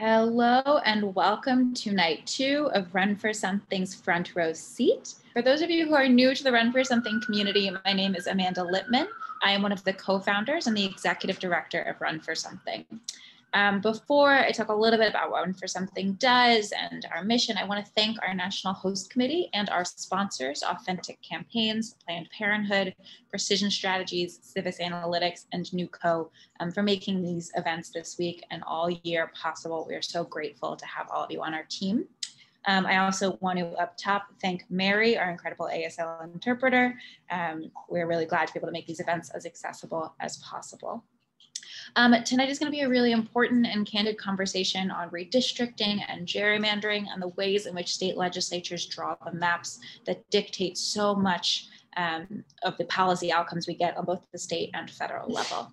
Hello and welcome to night two of Run for Something's front row seat. For those of you who are new to the Run for Something community, my name is Amanda Litman. I am one of the co-founders and the executive director of Run for Something. Um, before I talk a little bit about what Run for Something does and our mission, I want to thank our National Host Committee and our sponsors, Authentic Campaigns, Planned Parenthood, Precision Strategies, Civis Analytics, and NUCO um, for making these events this week and all year possible. We are so grateful to have all of you on our team. Um, I also want to up top thank Mary, our incredible ASL interpreter. Um, we're really glad to be able to make these events as accessible as possible. Um, tonight is going to be a really important and candid conversation on redistricting and gerrymandering and the ways in which state legislatures draw the maps that dictate so much um, of the policy outcomes we get on both the state and federal level.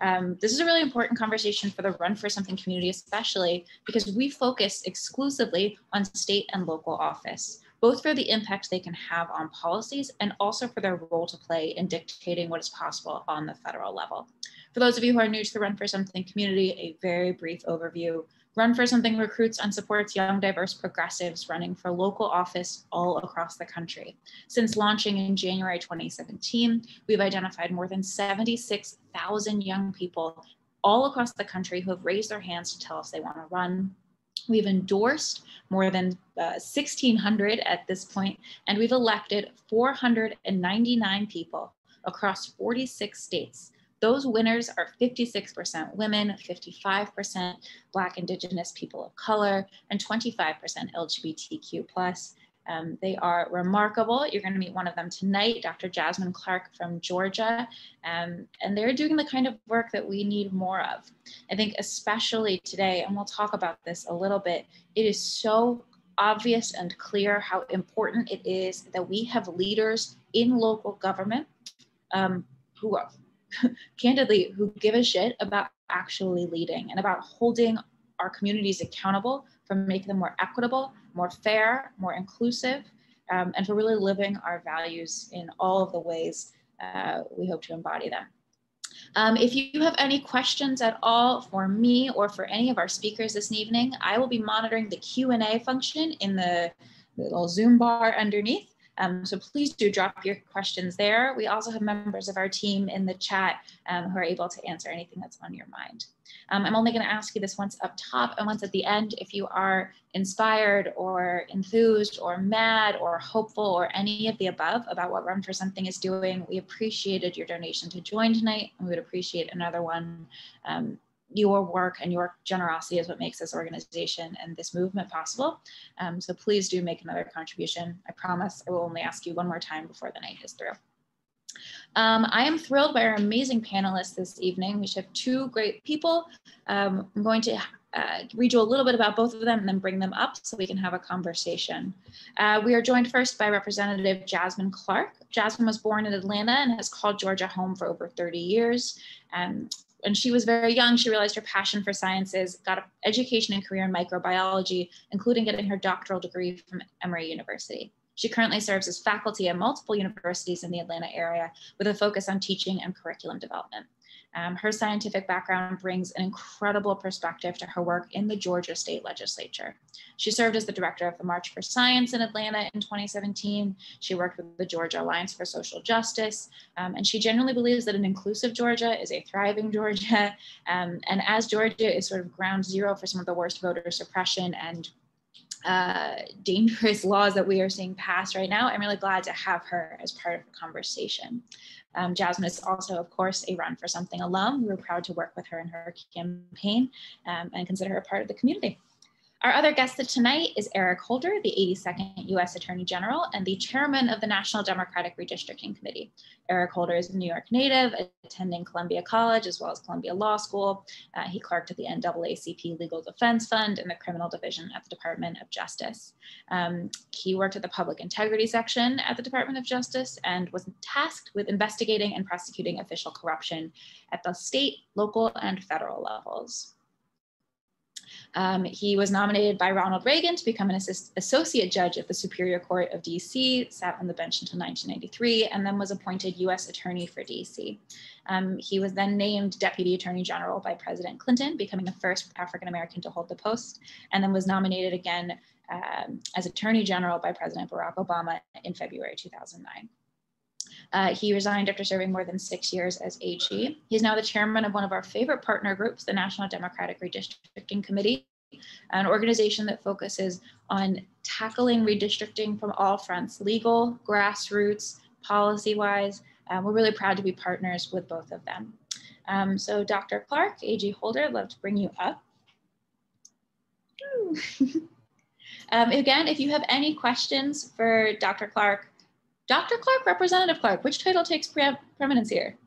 Um, this is a really important conversation for the Run for Something community, especially because we focus exclusively on state and local office, both for the impact they can have on policies and also for their role to play in dictating what is possible on the federal level. For those of you who are new to the Run for Something community, a very brief overview. Run for Something recruits and supports young, diverse progressives running for local office all across the country. Since launching in January 2017, we've identified more than 76,000 young people all across the country who have raised their hands to tell us they want to run. We've endorsed more than uh, 1,600 at this point, and we've elected 499 people across 46 states those winners are 56% women, 55% Black, Indigenous people of color, and 25% LGBTQ. Um, they are remarkable. You're going to meet one of them tonight, Dr. Jasmine Clark from Georgia. Um, and they're doing the kind of work that we need more of. I think, especially today, and we'll talk about this a little bit, it is so obvious and clear how important it is that we have leaders in local government um, who are candidly, who give a shit about actually leading and about holding our communities accountable for making them more equitable, more fair, more inclusive, um, and for really living our values in all of the ways uh, we hope to embody them. Um, if you have any questions at all for me or for any of our speakers this evening, I will be monitoring the Q&A function in the little Zoom bar underneath. Um, so please do drop your questions there. We also have members of our team in the chat um, who are able to answer anything that's on your mind. Um, I'm only going to ask you this once up top and once at the end. If you are inspired or enthused or mad or hopeful or any of the above about what Run for Something is doing, we appreciated your donation to join tonight and we would appreciate another one um, your work and your generosity is what makes this organization and this movement possible. Um, so please do make another contribution. I promise I will only ask you one more time before the night is through. Um, I am thrilled by our amazing panelists this evening. We have two great people. Um, I'm going to uh, read you a little bit about both of them and then bring them up so we can have a conversation. Uh, we are joined first by Representative Jasmine Clark. Jasmine was born in Atlanta and has called Georgia home for over 30 years. Um, when she was very young, she realized her passion for sciences, got an education and career in microbiology, including getting her doctoral degree from Emory University. She currently serves as faculty at multiple universities in the Atlanta area with a focus on teaching and curriculum development. Um, her scientific background brings an incredible perspective to her work in the Georgia state legislature. She served as the director of the March for Science in Atlanta in 2017. She worked with the Georgia Alliance for Social Justice, um, and she genuinely believes that an inclusive Georgia is a thriving Georgia. Um, and as Georgia is sort of ground zero for some of the worst voter suppression and uh, dangerous laws that we are seeing passed right now, I'm really glad to have her as part of the conversation. Um, Jasmine is also, of course, a Run for Something alum. We were proud to work with her in her campaign um, and consider her a part of the community. Our other guest tonight is Eric Holder, the 82nd US Attorney General and the chairman of the National Democratic Redistricting Committee. Eric Holder is a New York native, attending Columbia College as well as Columbia Law School. Uh, he clerked at the NAACP Legal Defense Fund and the Criminal Division at the Department of Justice. Um, he worked at the Public Integrity Section at the Department of Justice and was tasked with investigating and prosecuting official corruption at the state, local, and federal levels. Um, he was nominated by Ronald Reagan to become an assist- associate judge at the Superior Court of DC, sat on the bench until 1993, and then was appointed US Attorney for DC. Um, he was then named Deputy Attorney General by President Clinton, becoming the first African American to hold the post, and then was nominated again um, as Attorney General by President Barack Obama in February 2009. Uh, he resigned after serving more than six years as AG. He's now the chairman of one of our favorite partner groups, the National Democratic Redistricting Committee, an organization that focuses on tackling redistricting from all fronts legal, grassroots, policy wise. Um, we're really proud to be partners with both of them. Um, so, Dr. Clark, AG Holder, I'd love to bring you up. um, again, if you have any questions for Dr. Clark, Dr. Clark, Representative Clark, which title takes pre preeminence here?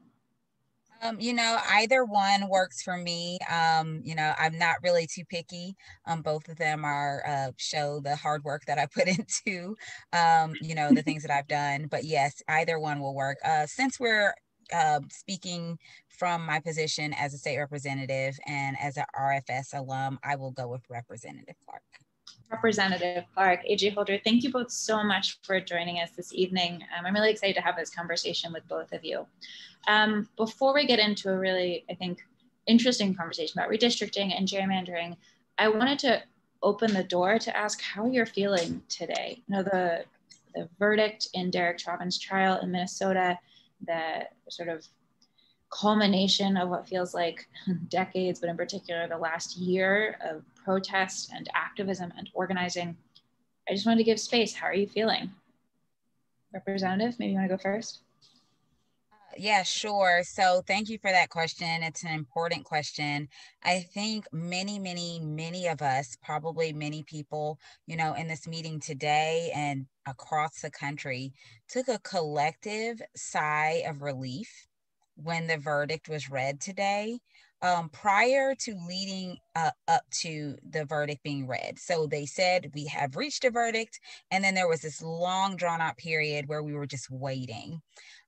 Um, you know, either one works for me. Um, you know, I'm not really too picky. Um, both of them are uh, show the hard work that I put into, um, you know, the things that I've done. But yes, either one will work. Uh, since we're uh, speaking from my position as a state representative and as an RFS alum, I will go with Representative Clark. Representative Clark, AG Holder, thank you both so much for joining us this evening. Um, I'm really excited to have this conversation with both of you. Um, before we get into a really, I think, interesting conversation about redistricting and gerrymandering, I wanted to open the door to ask how you're feeling today. You know, the, the verdict in Derek Chauvin's trial in Minnesota, the sort of culmination of what feels like decades, but in particular the last year of protest and activism and organizing. I just wanted to give space. How are you feeling? Representative, maybe you want to go first? Uh, yeah, sure. So thank you for that question. It's an important question. I think many, many, many of us, probably many people, you know, in this meeting today and across the country, took a collective sigh of relief when the verdict was read today um, prior to leading uh, up to the verdict being read. So they said, We have reached a verdict. And then there was this long, drawn out period where we were just waiting.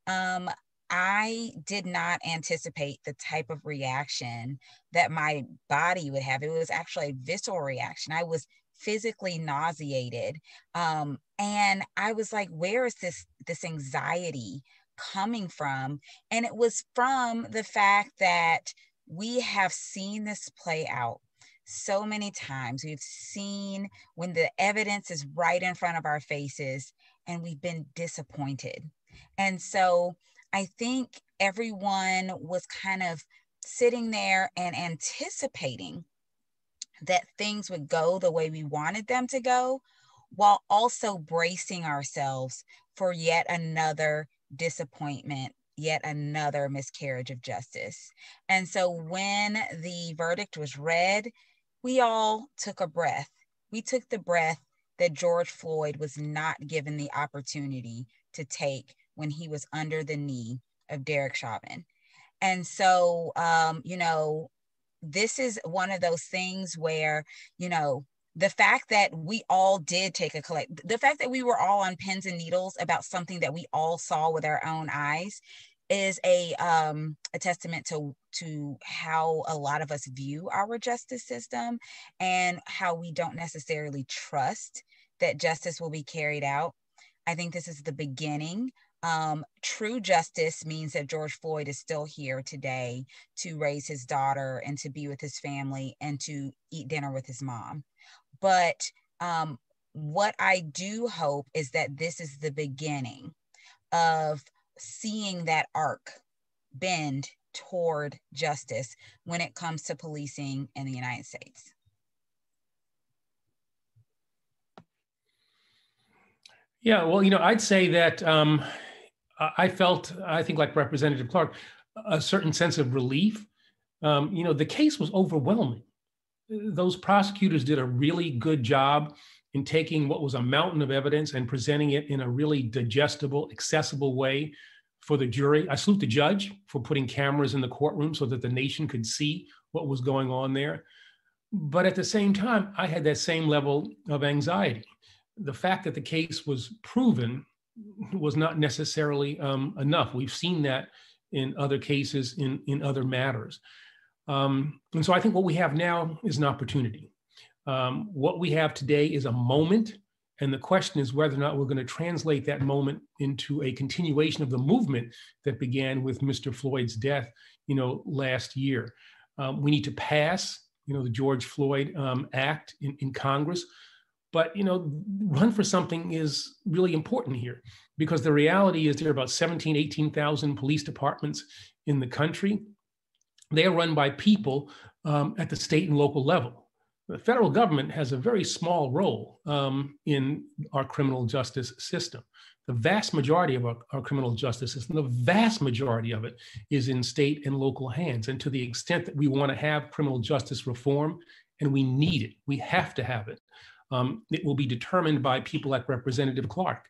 Um, I did not anticipate the type of reaction that my body would have. It was actually a visceral reaction. I was physically nauseated. Um, and I was like, where is this this anxiety coming from? And it was from the fact that we have seen this play out so many times. We've seen when the evidence is right in front of our faces and we've been disappointed. And so I think everyone was kind of sitting there and anticipating that things would go the way we wanted them to go, while also bracing ourselves for yet another disappointment, yet another miscarriage of justice. And so when the verdict was read, we all took a breath. We took the breath that George Floyd was not given the opportunity to take when he was under the knee of Derek Chauvin. And so, um, you know, this is one of those things where, you know, the fact that we all did take a collect the fact that we were all on pins and needles about something that we all saw with our own eyes is a um a testament to to how a lot of us view our justice system and how we don't necessarily trust that justice will be carried out i think this is the beginning um, true justice means that George Floyd is still here today to raise his daughter and to be with his family and to eat dinner with his mom. But um, what I do hope is that this is the beginning of seeing that arc bend toward justice when it comes to policing in the United States. Yeah, well, you know, I'd say that um, I felt, I think, like Representative Clark, a certain sense of relief. Um, you know, the case was overwhelming those prosecutors did a really good job in taking what was a mountain of evidence and presenting it in a really digestible, accessible way for the jury. I salute the judge for putting cameras in the courtroom so that the nation could see what was going on there. But at the same time, I had that same level of anxiety. The fact that the case was proven was not necessarily um, enough. We've seen that in other cases, in, in other matters. Um, and so I think what we have now is an opportunity. Um, what we have today is a moment, and the question is whether or not we're going to translate that moment into a continuation of the movement that began with Mr. Floyd's death, you know, last year. Um, we need to pass, you know, the George Floyd um, Act in, in Congress. But you know, run for something is really important here because the reality is there are about 17, 18,000 police departments in the country. They are run by people um, at the state and local level. The federal government has a very small role um, in our criminal justice system. The vast majority of our, our, criminal justice system, the vast majority of it is in state and local hands. And to the extent that we want to have criminal justice reform, and we need it, we have to have it, um, it will be determined by people like Representative Clark,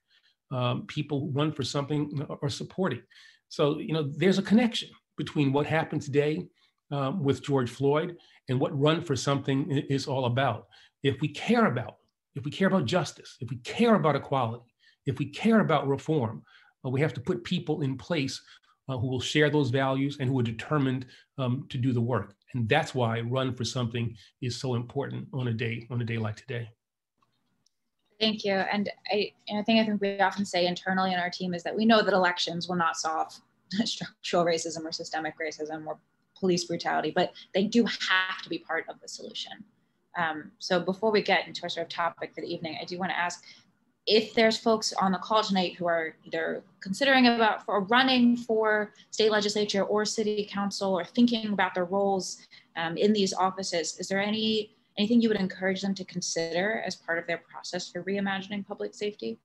um, people who run for something or supporting. So, you know, there's a connection between what happened today um, with George Floyd and what Run for Something is all about. If we care about, if we care about justice, if we care about equality, if we care about reform, uh, we have to put people in place uh, who will share those values and who are determined um, to do the work. And that's why Run for Something is so important on a day on a day like today. Thank you. And I, and I think I think we often say internally in our team is that we know that elections will not solve structural racism or systemic racism or police brutality, but they do have to be part of the solution. Um, so before we get into our sort of topic for the evening, I do want to ask if there's folks on the call tonight who are either considering about for running for state legislature or city council or thinking about their roles um, in these offices, is there any anything you would encourage them to consider as part of their process for reimagining public safety?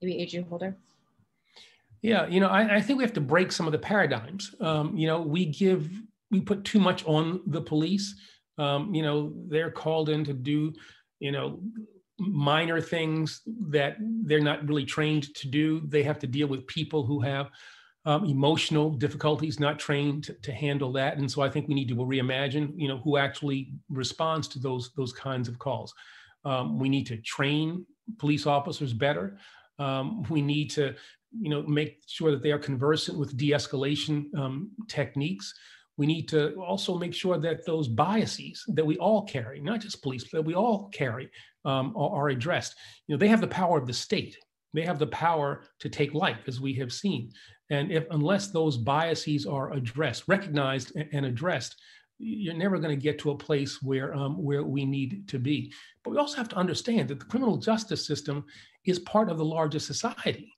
Maybe AG Holder. Yeah, you know, I, I, think we have to break some of the paradigms. Um, you know, we give, we put too much on the police. Um, you know, they're called in to do, you know, minor things that they're not really trained to do. They have to deal with people who have um, emotional difficulties, not trained to, to, handle that. And so I think we need to reimagine, you know, who actually responds to those those kinds of calls. Um, we need to train police officers better. Um, we need to, you know, make sure that they are conversant with de-escalation um, techniques. We need to also make sure that those biases that we all carry, not just police, but that we all carry, um, are, are addressed. You know, they have the power of the state they have the power to take life, as we have seen. And if unless those biases are addressed, recognized and addressed, you're never going to get to a place where um, where we need to be. But we also have to understand that the criminal justice system is part of the larger society.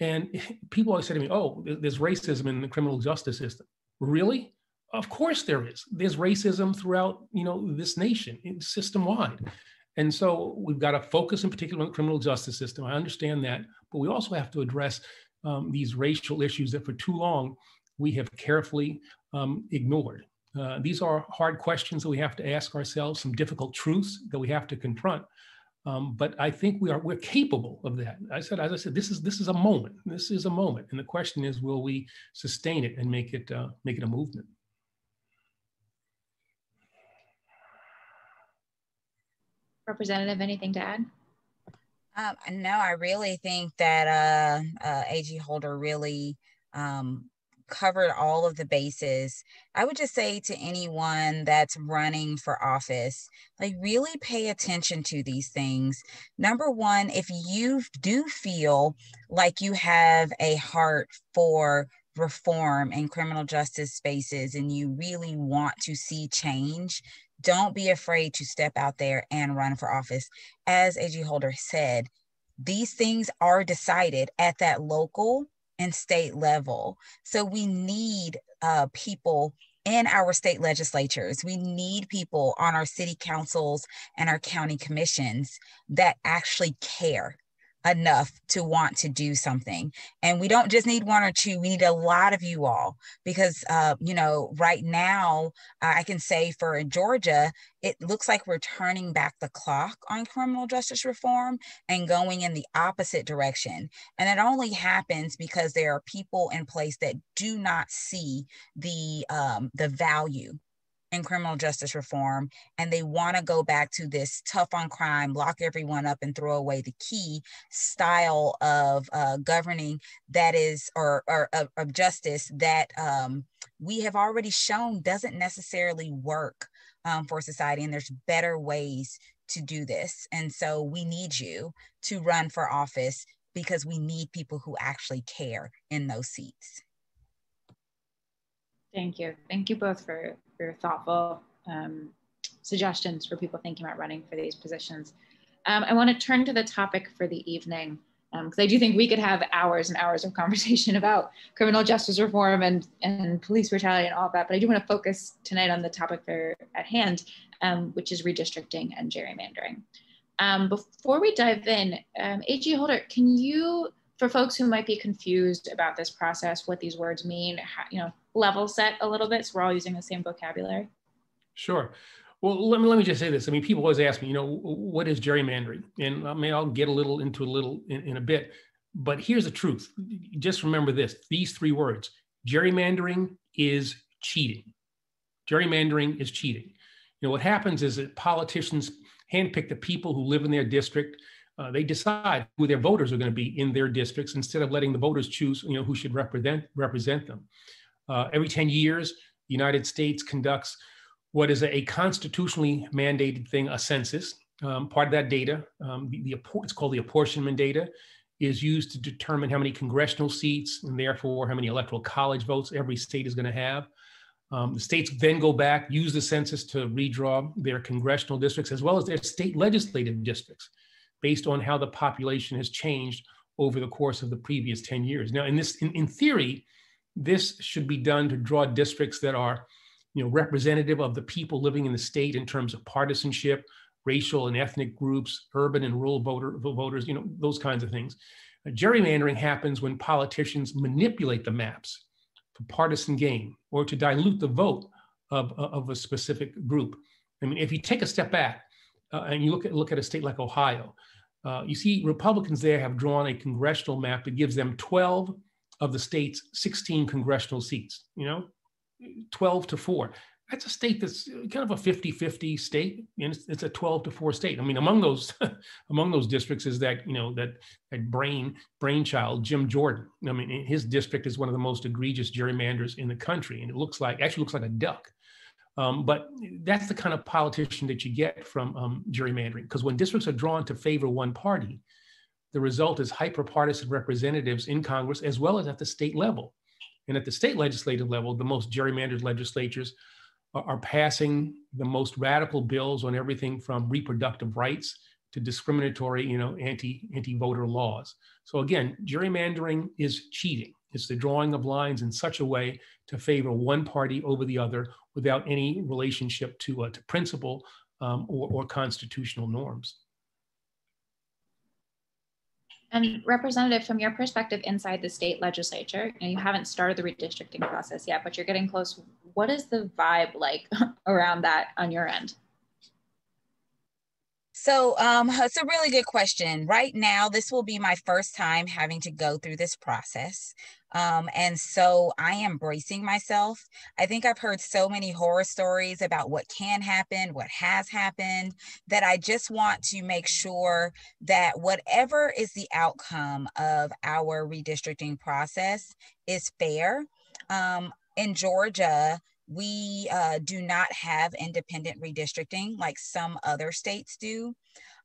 And people always say to me, "Oh, there's racism in the criminal justice system." Really? Of course there is. There's racism throughout, you know, this nation, system wide. And so we've got to focus in particular on the criminal justice system. I understand that, but we also have to address um, these racial issues that for too long we have carefully um, ignored. Uh, these are hard questions that we have to ask ourselves, some difficult truths that we have to confront. Um, but I think we are we're capable of that. I said, as I said, this is this is a moment. This is a moment, and the question is, will we sustain it and make it uh, make it a movement? Representative, anything to add? Um, no, I really think that uh, uh, AG Holder really um, covered all of the bases. I would just say to anyone that's running for office, like really pay attention to these things. Number one, if you do feel like you have a heart for reform in criminal justice spaces and you really want to see change, don't be afraid to step out there and run for office. As AG Holder said, these things are decided at that local and state level. So we need uh, people in our state legislatures. We need people on our city councils and our county commissions that actually care enough to want to do something. And we don't just need one or two, we need a lot of you all because, uh, you know, right now, I can say for Georgia, it looks like we're turning back the clock on criminal justice reform and going in the opposite direction. And it only happens because there are people in place that do not see the um, the value in criminal justice reform and they want to go back to this tough on crime, lock everyone up and throw away the key style of uh, governing that is, or, or of, of justice that um, we have already shown doesn't necessarily work um, for society. And there's better ways to do this. And so we need you to run for office because we need people who actually care in those seats. Thank you. Thank you both for, for your thoughtful um, suggestions for people thinking about running for these positions. Um, I want to turn to the topic for the evening because um, I do think we could have hours and hours of conversation about criminal justice reform and, and police brutality and all that. But I do want to focus tonight on the topic at hand, um, which is redistricting and gerrymandering. Um, before we dive in, um, AG Holder, can you, for folks who might be confused about this process, what these words mean, how, you know, level set a little bit so we're all using the same vocabulary? Sure. Well, let me let me just say this. I mean, people always ask me, you know, what is gerrymandering? And I mean, I'll get a little into a little in, in a bit. But here's the truth. Just remember this: these three words: gerrymandering is cheating. Gerrymandering is cheating. You know, what happens is that politicians handpick the people who live in their district. Uh, they decide who their voters are going to be in their districts instead of letting the voters choose, you know, who should represent represent them. Uh, every 10 years, the United States conducts what is a, constitutionally mandated thing, a census. Um, part of that data, um, the, the, it's called the apportionment data, is used to determine how many congressional seats and therefore how many electoral college votes every state is going to have. Um, the states then go back, use the census to redraw their congressional districts as well as their state legislative districts based on how the population has changed over the course of the previous 10 years. Now, in this, in, in theory, this should be done to draw districts that are you know, representative of the people living in the state in terms of partisanship, racial and ethnic groups, urban and rural voter, voters, you know, those kinds of things. Uh, gerrymandering happens when politicians manipulate the maps for partisan gain or to dilute the vote of, of a specific group. I mean, if you take a step back uh, and you look at, look at a state like Ohio, uh, you see Republicans there have drawn a congressional map that gives them 12 of the state's 16 congressional seats, you know, 12 to 4. That's a state that's kind of a 50-50 state, and it's, it's a 12 to 4 state. I mean, among those among those districts is that, you know, that that brain brainchild, Jim Jordan. I mean, his district is one of the most egregious gerrymanders in the country, and it looks like actually looks like a duck. Um, but that's the kind of politician that you get from um, gerrymandering, because when districts are drawn to favor one party, the result is hyperpartisan representatives in Congress as well as at the state level. And at the state legislative level, the most gerrymandered legislatures are, are passing the most radical bills on everything from reproductive rights to discriminatory, you know, anti anti-voter laws. So again, gerrymandering is cheating. It's the drawing of lines in such a way to favor one party over the other without any relationship to, uh, to principle um, or, or constitutional norms. And representative, from your perspective inside the state legislature, you, know, you haven't started the redistricting process yet, but you're getting close. What is the vibe like around that on your end? So um, it's a really good question. Right now, this will be my first time having to go through this process. Um, and so I am bracing myself. I think I've heard so many horror stories about what can happen, what has happened, that I just want to make sure that whatever is the outcome of our redistricting process is fair. Um, in Georgia, we uh, do not have independent redistricting like some other states do.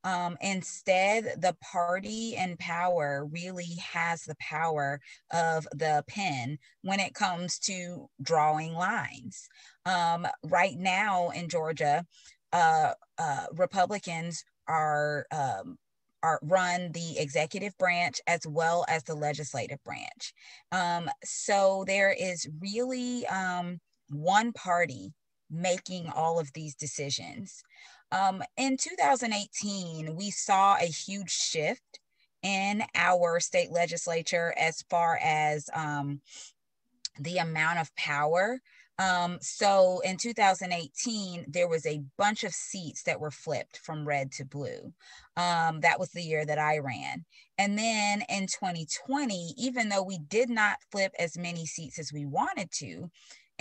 Um, instead, the party in power really has the power of the pen when it comes to drawing lines. Um, right now in Georgia, uh, uh, Republicans are um, are run the executive branch as well as the legislative branch. Um, so there is really um, one party making all of these decisions. Um, in 2018, we saw a huge shift in our state legislature as far as um, the amount of power. Um, so in 2018, there was a bunch of seats that were flipped from red to blue. Um, that was the year that I ran. And then in 2020, even though we did not flip as many seats as we wanted to,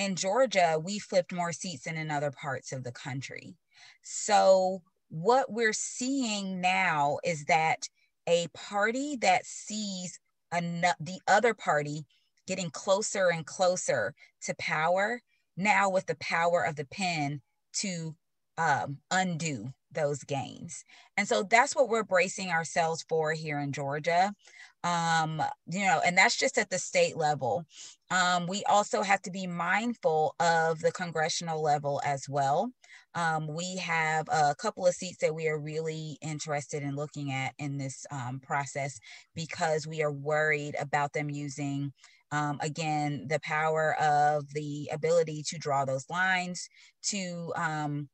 in Georgia, we flipped more seats than in other parts of the country. So, what we're seeing now is that a party that sees an- the other party getting closer and closer to power, now with the power of the pen to um, undo those gains. And so that's what we're bracing ourselves for here in Georgia. Um, you know, and that's just at the state level. Um, we also have to be mindful of the congressional level as well. Um, we have a couple of seats that we are really interested in looking at in this um, process because we are worried about them using um, again, the power of the ability to draw those lines, to um,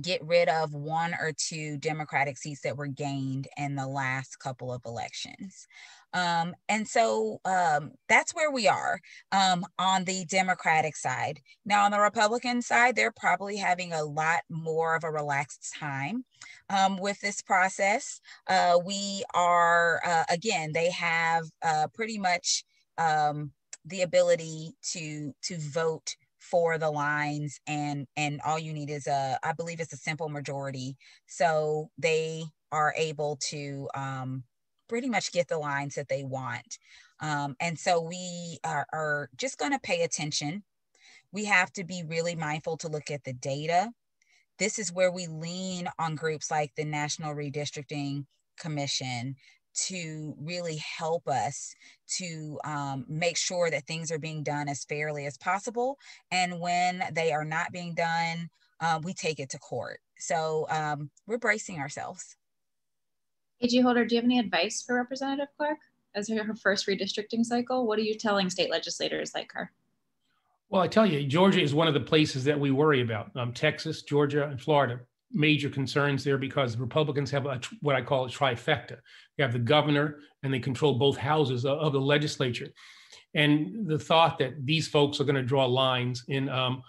get rid of one or two Democratic seats that were gained in the last couple of elections. Um, and so um, that's where we are um, on the Democratic side. Now, on the Republican side, they're probably having a lot more of a relaxed time um, with this process. Uh, we are, uh, again, they have uh, pretty much um, the ability to to vote for the lines and and all you need is a i believe it's a simple majority. So they are able to um, pretty much get the lines that they want. Um, and so we are, are just going to pay attention. We have to be really mindful to look at the data. This is where we lean on groups like the national redistricting commission to really help us to um, make sure that things are being done as fairly as possible. And when they are not being done, uh, we take it to court. So um, we're bracing ourselves. AG Holder, do you have any advice for Representative Clark as her, her first redistricting cycle? What are you telling state legislators like her? Well, I tell you, Georgia is one of the places that we worry about. Um, Texas, Georgia, and Florida major concerns there because Republicans have a, what I call a trifecta. You have the governor, and they control both houses of, of the legislature. And the thought that these folks are going to draw lines in um,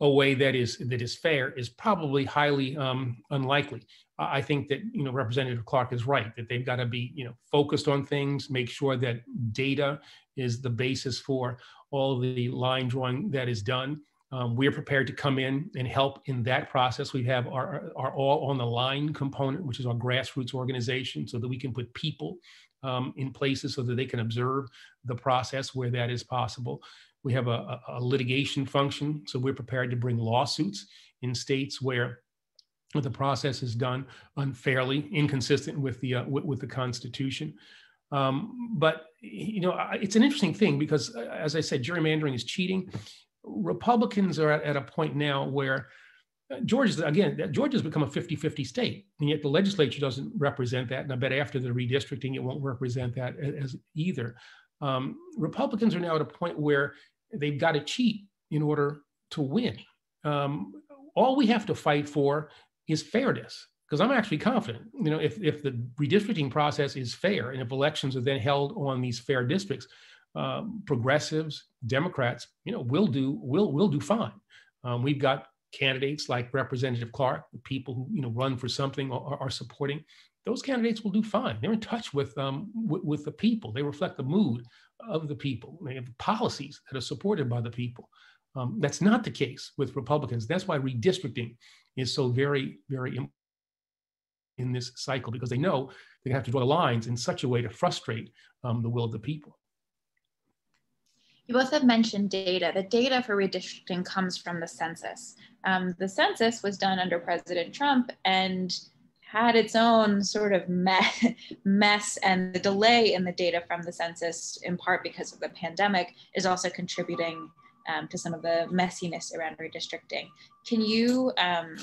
a way that is that is fair is probably highly um, unlikely. I think that you know Representative Clark is right that they've got to be you know focused on things, make sure that data is the basis for all the line drawing that is done. Um, we're prepared to come in and help in that process. We have our, our All on the Line component, which is our grassroots organization, so that we can put people um, in places so that they can observe the process where that is possible. We have a, a, litigation function, so we're prepared to bring lawsuits in states where the process is done unfairly, inconsistent with the uh, with, with, the Constitution. Um, but you know, it's an interesting thing because, uh, as I said, gerrymandering is cheating. Republicans are at, at a point now where uh, Georgia's again, Georgia's become a 50-50 state, and yet the legislature doesn't represent that. And I bet after the redistricting, it won't represent that as either. Um, Republicans are now at a point where they've got to cheat in order to win. Um, all we have to fight for is fairness, because I'm actually confident. You know, if if the redistricting process is fair, and if elections are then held on these fair districts, um, progressives, Democrats, you know, will do will will do fine. Um, we've got candidates like Representative Clark, people who you know run for something or are supporting. Those candidates will do fine. They're in touch with um, with, with the people. They reflect the mood of the people. They have policies that are supported by the people. Um, that's not the case with Republicans. That's why redistricting is so very, very important in this cycle because they know they have to draw the lines in such a way to frustrate um, the will of the people. You both have mentioned data. The data for redistricting comes from the census. Um, the census was done under President Trump and had its own sort of mess, and the delay in the data from the census, in part because of the pandemic, is also contributing um, to some of the messiness around redistricting. Can you um,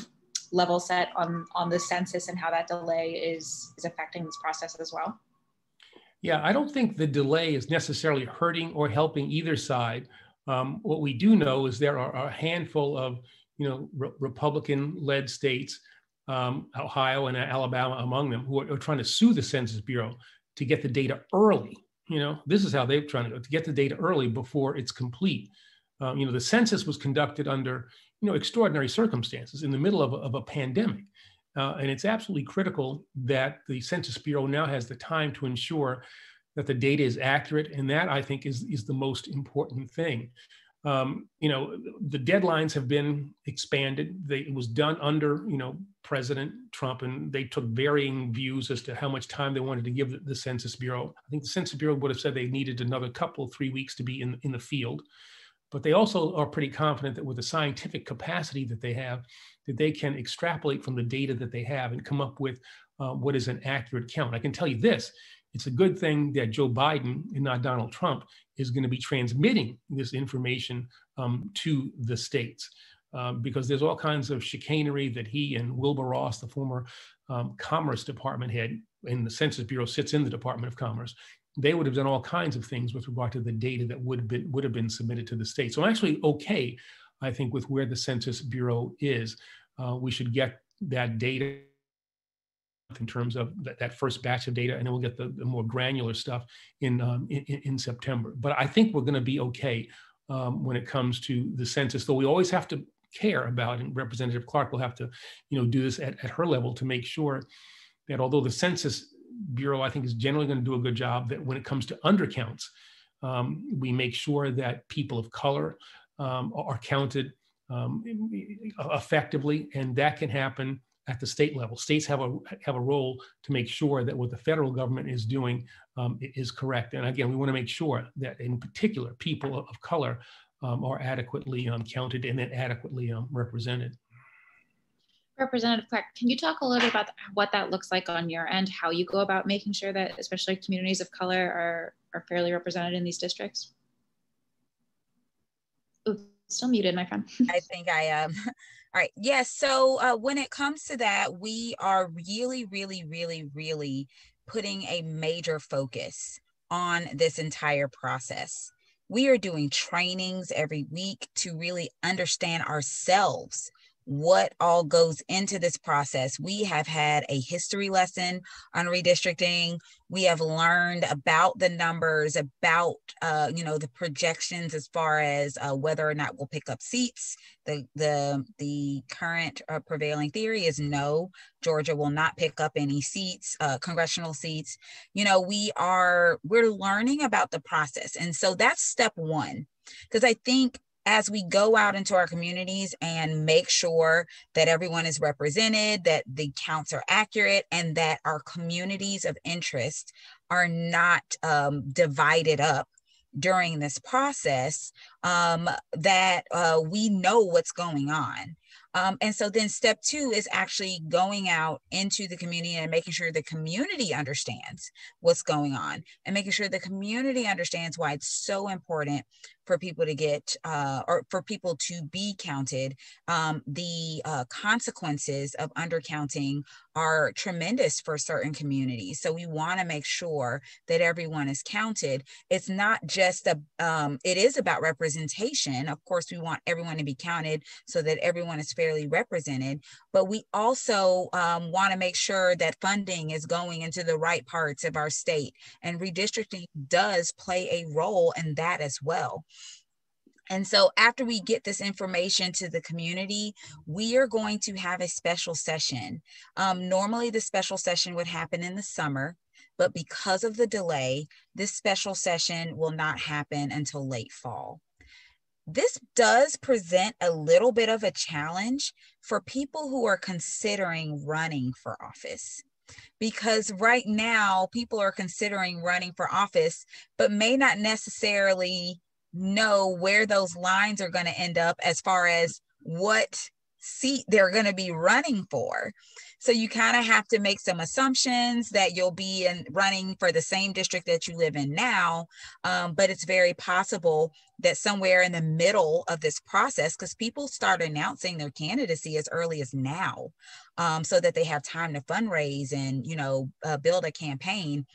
level set on, on the census and how that delay is, is affecting this process as well? Yeah, I don't think the delay is necessarily hurting or helping either side. Um, what we do know is there are a handful of, you know, re- Republican-led states, um, Ohio and Alabama among them, who are, are, trying to sue the Census Bureau to get the data early. You know, this is how they're trying to to get the data early before it's complete. Um, you know, the census was conducted under, you know, extraordinary circumstances in the middle of a, of a pandemic. Uh, and it's absolutely critical that the Census Bureau now has the time to ensure that the data is accurate. And that I think is, is the most important thing. um, you know, the deadlines have been expanded. They, it was done under, you know, President Trump, and they took varying views as to how much time they wanted to give the, the Census Bureau. I think the Census Bureau would have said they needed another couple, three weeks to be in, in the field. But they also are pretty confident that with the scientific capacity that they have, that they can extrapolate from the data that they have and come up with uh, what is an accurate count. I can tell you this, it's a good thing that Joe Biden and not Donald Trump is going to be transmitting this information um, to the states. Um, because there's all kinds of chicanery that he and Wilbur Ross, the former um, Commerce Department head, and the Census Bureau sits in the Department of Commerce. They would have done all kinds of things with regard to the data that would have been would have been submitted to the state. So I'm actually okay, I think, with where the Census Bureau is. Uh, we should get that data in terms of that, that, first batch of data, and then we'll get the, the more granular stuff in, um, in, in September. But I think we're going to be okay um, when it comes to the census, though we always have to care about, and Representative Clark will have to, you know, do this at, at her level to make sure that although the Census Bureau, I think, is generally going to do a good job, that when it comes to undercounts, um, we make sure that people of color um, are counted um, effectively, and that can happen at the state level. States have a have a role to make sure that what the federal government is doing um, is correct. And again, we want to make sure that, in particular, people of color um, are adequately um, counted and then adequately um, represented. Representative Clark, can you talk a little bit about what that looks like on your end, how you go about making sure that especially communities of color are, are fairly represented in these districts? Still muted, my friend. I think I am. All right. Yes. So uh, when it comes to that, we are really, really, really, really putting a major focus on this entire process. We are doing trainings every week to really understand ourselves what all goes into this process. We have had a history lesson on redistricting. We have learned about the numbers, about uh, you know the projections as far as uh, whether or not we'll pick up seats. The the the current uh, prevailing theory is no. Georgia will not pick up any seats, uh, congressional seats. You know we are we're learning about the process, and so that's step one because I think as we go out into our communities and make sure that everyone is represented, that the counts are accurate, and that our communities of interest are not um, divided up during this process, um, that uh, we know what's going on. Um, and so then step two is actually going out into the community and making sure the community understands what's going on and making sure the community understands why it's so important for people to get uh, or for people to be counted. Um, the uh, consequences of undercounting are tremendous for certain communities. So we want to make sure that everyone is counted. It's not just a, um, it is about representation. Of course, we want everyone to be counted so that everyone is fairly represented, but we also um, want to make sure that funding is going into the right parts of our state. And redistricting does play a role in that as well. And so after we get this information to the community, we are going to have a special session. Um, normally the special session would happen in the summer, but because of the delay, this special session will not happen until late fall. This does present a little bit of a challenge for people who are considering running for office because right now people are considering running for office, but may not necessarily know where those lines are going to end up as far as what seat they're going to be running for. So you kind of have to make some assumptions that you'll be in running for the same district that you live in now. Um, but it's very possible that somewhere in the middle of this process, because people start announcing their candidacy as early as now, um, so that they have time to fundraise and you know uh, build a campaign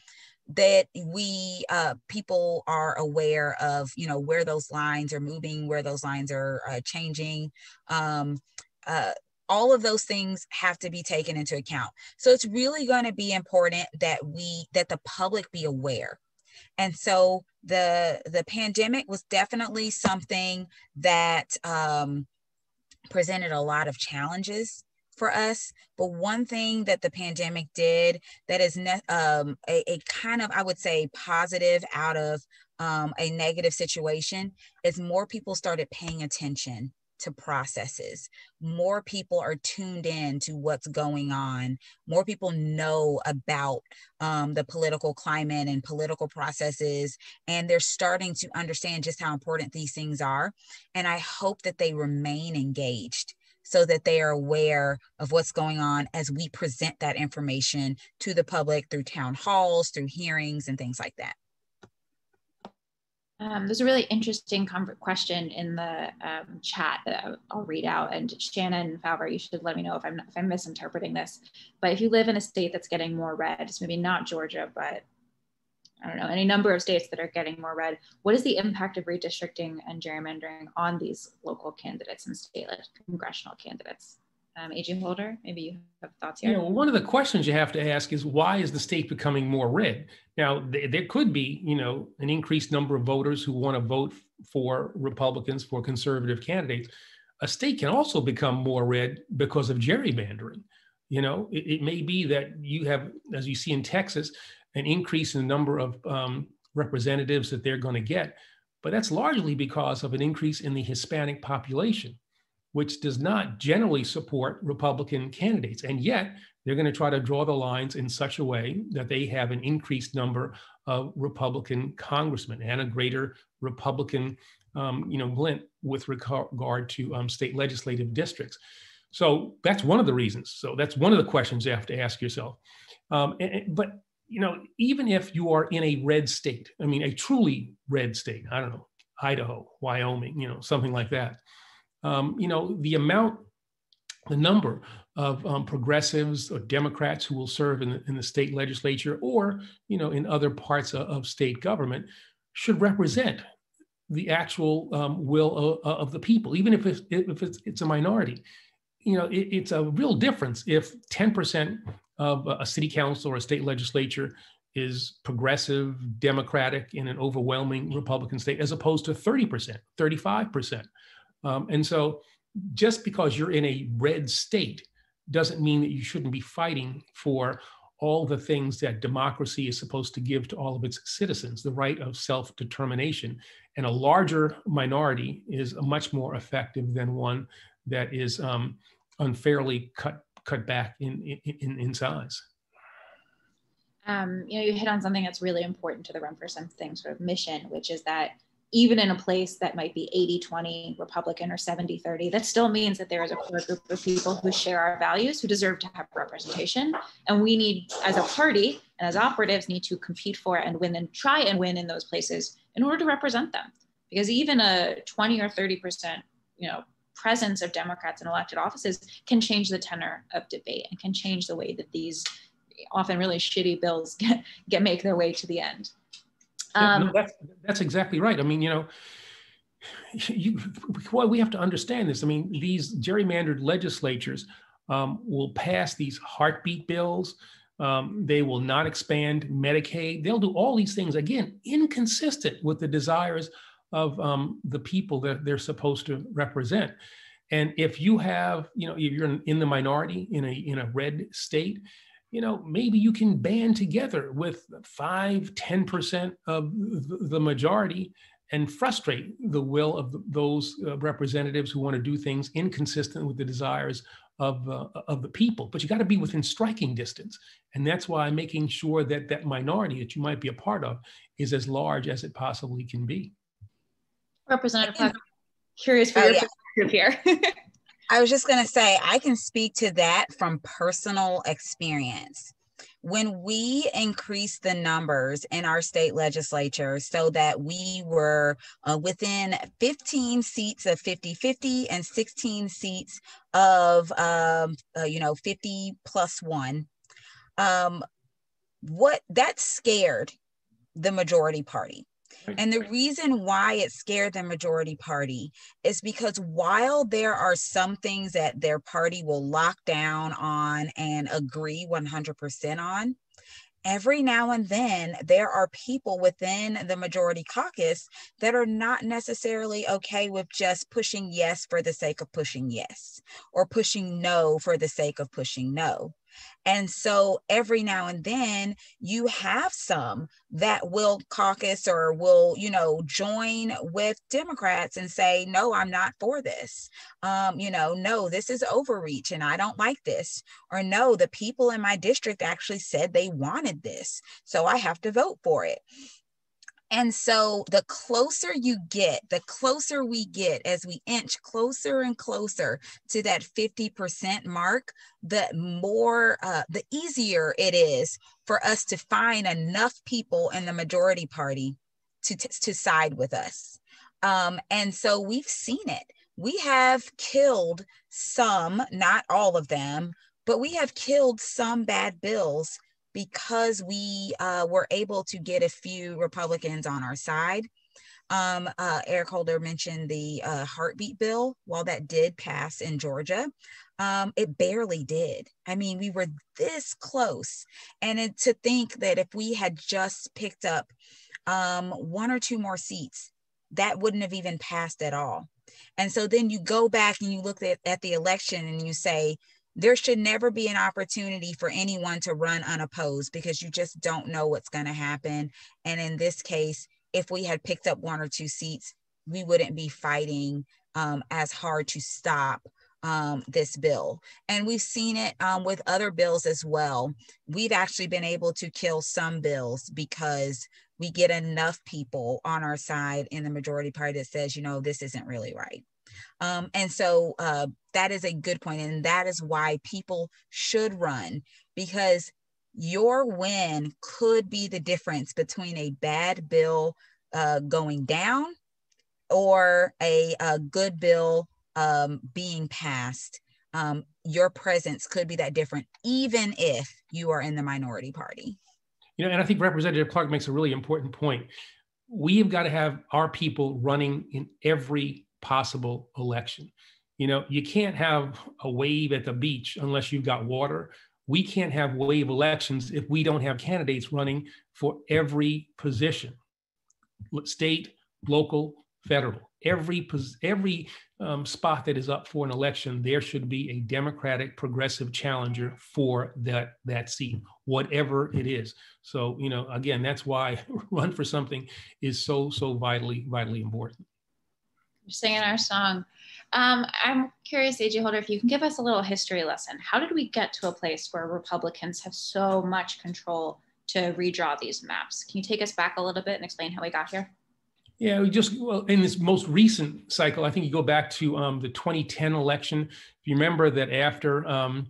that we uh, people are aware of you know where those lines are moving where those lines are uh, changing um, uh, all of those things have to be taken into account. So it's really going to be important that we that the public be aware. And so the the pandemic was definitely something that um, presented a lot of challenges for us. But one thing that the pandemic did that is ne- um, a, a, kind of, I would say, positive out of um, a negative situation is more people started paying attention to processes. More people are tuned in to what's going on. More people know about um, the political climate and political processes, and they're starting to understand just how important these things are. And I hope that they remain engaged so that they are aware of what's going on as we present that information to the public through town halls, through hearings, and things like that. Um, there's a really interesting question in the um, chat that I'll read out. And Shannon Falver, you should let me know if I'm, if I'm misinterpreting this. But if you live in a state that's getting more red, it's maybe not Georgia, but I don't know, any number of states that are getting more red, what is the impact of redistricting and gerrymandering on these local candidates and state congressional candidates? Um, AG Holder, maybe you have thoughts here. You know, one of the questions you have to ask is why is the state becoming more red? Now, th- there could be, you know, an increased number of voters who want to vote for Republicans for conservative candidates. A state can also become more red because of gerrymandering. You know, it, it may be that you have, as you see in Texas, an increase in the number of um, representatives that they're going to get, but that's largely because of an increase in the Hispanic population which does not generally support Republican candidates. And yet, they're going to try to draw the lines in such a way that they have an increased number of Republican congressmen and a greater Republican, um, you know, glint with regard to um, state legislative districts. So that's one of the reasons. So that's one of the questions you have to ask yourself. Um, and, but you know, even if you are in a red state, I mean, a truly red state, I don't know, Idaho, Wyoming, you know, something like that um, you know, the amount, the number of um, progressives or Democrats who will serve in the, in the state legislature or, you know, in other parts of, of state government should represent the actual um, will of, of, the people, even if it's, if it's, it's a minority. You know, it, it's a real difference if 10% of a city council or a state legislature is progressive, democratic in an overwhelming Republican state, as opposed to 30%, 35%. Um, and so just because you're in a red state doesn't mean that you shouldn't be fighting for all the things that democracy is supposed to give to all of its citizens the right of self determination. And a larger minority is much more effective than one that is um, unfairly cut, cut back in, in, in size. Um, you know, you hit on something that's really important to the Run for Something sort of mission, which is that even in a place that might be 80 20 Republican or 70 30, that still means that there is a core group of people who share our values who deserve to have representation. And we need, as a party and as operatives, need to compete for and win and try and win in those places in order to represent them. Because even a 20 or 30%, you know, presence of Democrats in elected offices can change the tenor of debate and can change the way that these often really shitty bills get, get make their way to the end. Um, no, that's, that's exactly right. I mean, you know, you, well, we have to understand this. I mean, these gerrymandered legislatures um, will pass these heartbeat bills. Um, they will not expand Medicaid. They'll do all these things, again, inconsistent with the desires of um, the people that they're supposed to represent. And if you have, you know, if you're in, the minority in a, in a red state, you know, maybe you can band together with five, 10% of the majority and frustrate the will of those uh, representatives who want to do things inconsistent with the desires of, uh, of the people. But you got to be within striking distance. And that's why making sure that that minority that you might be a part of is as large as it possibly can be. Representative curious for oh, your yeah. perspective here. I was just going to say, I can speak to that from personal experience. When we increased the numbers in our state legislature so that we were uh, within 15 seats of 50 50 and 16 seats of, um, uh, you know, 50 plus one, um, what that scared the majority party and the reason why it scared the majority party is because while there are some things that their party will lock down on and agree 100% on, every now and then there are people within the majority caucus that are not necessarily okay with just pushing yes for the sake of pushing yes or pushing no for the sake of pushing no. And so every now and then you have some that will caucus or will, you know, join with Democrats and say, no, I'm not for this. Um, you know, no, this is overreach and I don't like this. Or no, the people in my district actually said they wanted this. So I have to vote for it. And so the closer you get, the closer we get as we inch closer and closer to that 50% mark, the more, uh, the easier it is for us to find enough people in the majority party to, to side with us. Um, and so we've seen it. We have killed some, not all of them, but we have killed some bad bills because we uh, were able to get a few Republicans on our side. Um, uh, Eric Holder mentioned the uh, heartbeat bill. While that did pass in Georgia, um, it barely did. I mean, we were this close. And it, to think that if we had just picked up um, one or two more seats, that wouldn't have even passed at all. And so then you go back and you look at, at the election and you say, there should never be an opportunity for anyone to run unopposed because you just don't know what's going to happen. And in this case, if we had picked up one or two seats, we wouldn't be fighting um, as hard to stop um, this bill. And we've seen it um, with other bills as well. We've actually been able to kill some bills because we get enough people on our side in the majority party that says, you know, this isn't really right. Um, and so uh, that is a good point, and that is why people should run because your win could be the difference between a bad bill uh, going down or a, a good bill um, being passed. Um, your presence could be that different, even if you are in the minority party. You know, and I think Representative Clark makes a really important point. We have got to have our people running in every possible election. You know, you can't have a wave at the beach unless you've got water. We can't have wave elections if we don't have candidates running for every position state, local, federal. Every, every um, spot that is up for an election, there should be a Democratic progressive challenger for that, that seat, whatever it is. So, you know, again, that's why run for something is so, so vitally, vitally important singing our song. Um, I'm curious, AG Holder, if you can give us a little history lesson. How did we get to a place where Republicans have so much control to redraw these maps? Can you take us back a little bit and explain how we got here? Yeah, we just well in this most recent cycle, I think you go back to um, the 2010 election. If you remember that after um,